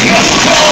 Let's go!